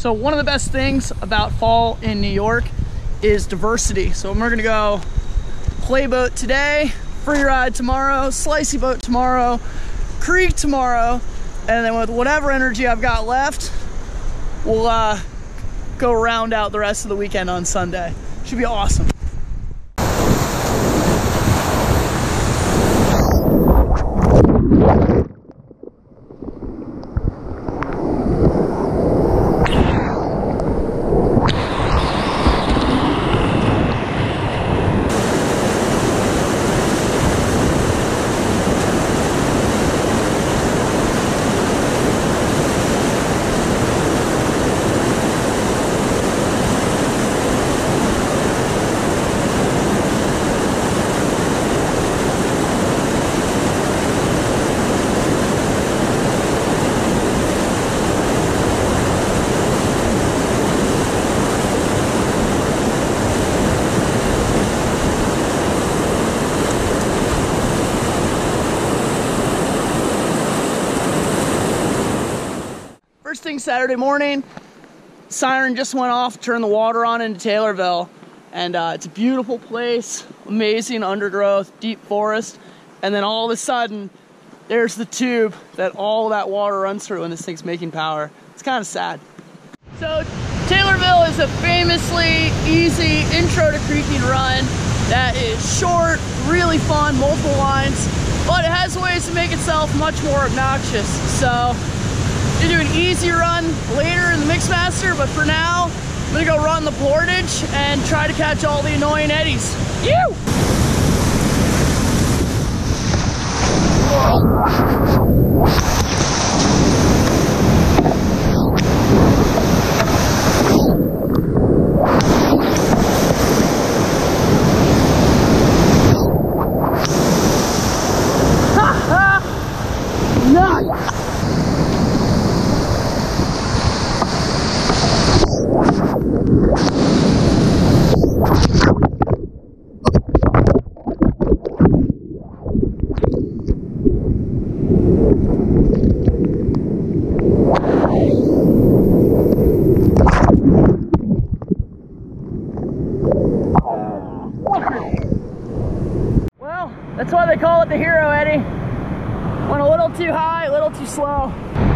So one of the best things about fall in New York is diversity. So we're gonna go play boat today, free ride tomorrow, slicey boat tomorrow, creek tomorrow, and then with whatever energy I've got left, we'll uh, go round out the rest of the weekend on Sunday. Should be awesome. Saturday morning, siren just went off, turned the water on into Taylorville. And uh, it's a beautiful place, amazing undergrowth, deep forest. And then all of a sudden, there's the tube that all that water runs through and this thing's making power. It's kind of sad. So Taylorville is a famously easy intro to creeking run that is short, really fun, multiple lines, but it has ways to make itself much more obnoxious. So you do an easy run later in the Mixmaster, but for now, I'm gonna go run the portage and try to catch all the annoying eddies. Nice! Well, that's why they call it the hero, eddy. Went a little too high, a little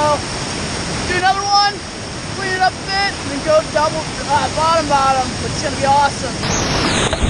Do another one, clean it up a bit, and then go double uh, bottom bottom, is gonna be awesome.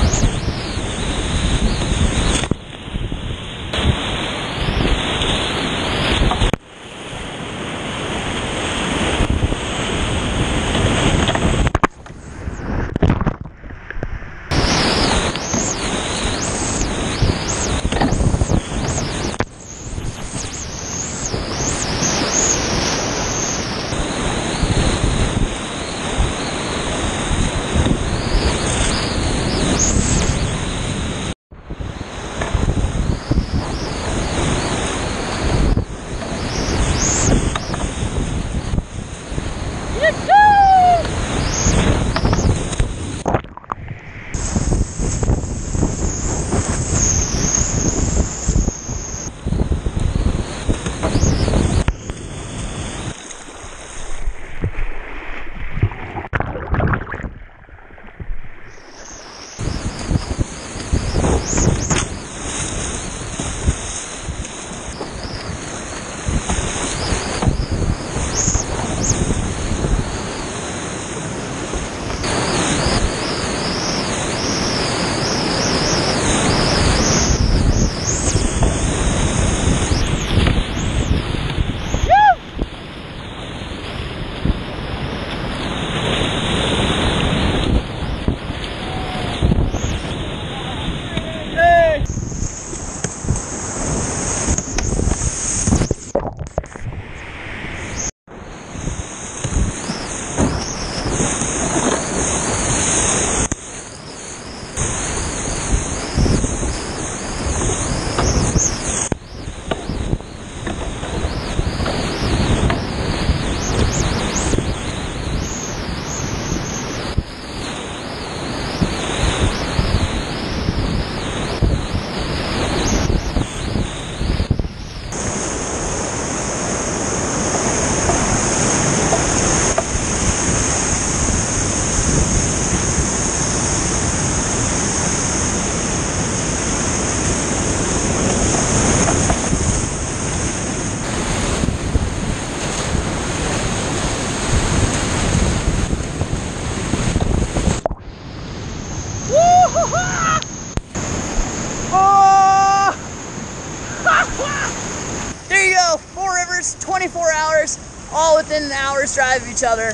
There you go, four rivers, 24 hours, all within an hour's drive of each other.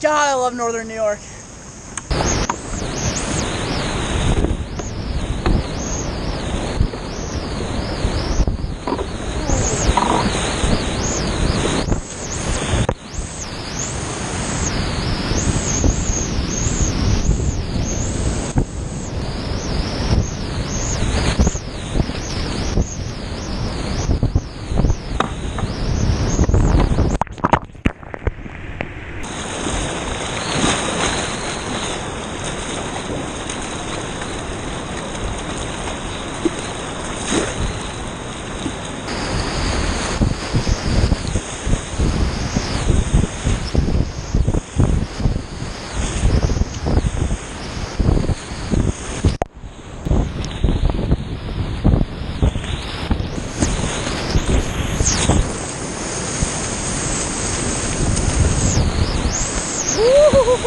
God, I love Northern New York.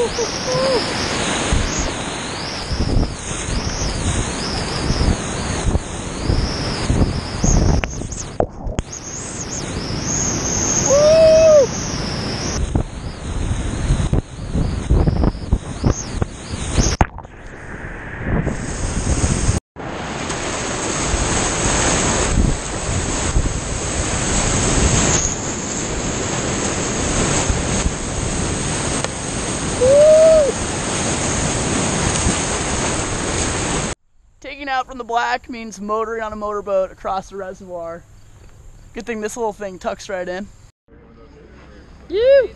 Uh, uh, uh. Taking out from the black means motoring on a motorboat across the reservoir. Good thing this little thing tucks right in. You!